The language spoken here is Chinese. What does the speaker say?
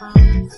啊。